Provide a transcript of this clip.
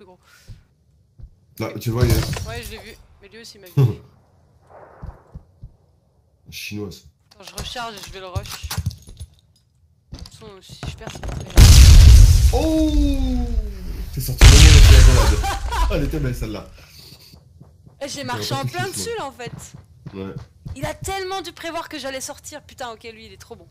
plus gros. Là, tu vois, il y a Ouais, je l'ai vu. Mais lui aussi il m'a vu. chinoise. Attends, je recharge et je vais le rush. De toute façon, si je perds, c'est pas très. Oh T'es sorti vraiment de la balade. Ah, elle était belle celle-là. Eh, J'ai marché en plein dessus là en fait. Ouais. Il a tellement dû prévoir que j'allais sortir. Putain, ok, lui il est trop bon.